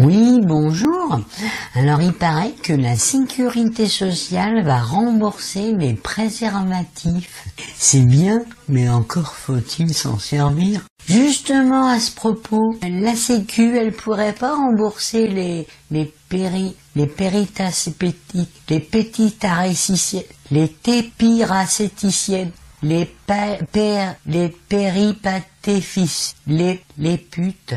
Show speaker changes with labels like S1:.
S1: Oui, bonjour. Alors il paraît que la sécurité sociale va rembourser les préservatifs. C'est bien, mais encore faut-il s'en servir. Justement à ce propos, la Sécu, elle pourrait pas rembourser les les péri les péritacépétiques, les pétitariciciennes, les tépiracéticiennes, les, pa per les péripatéfis, les, les putes.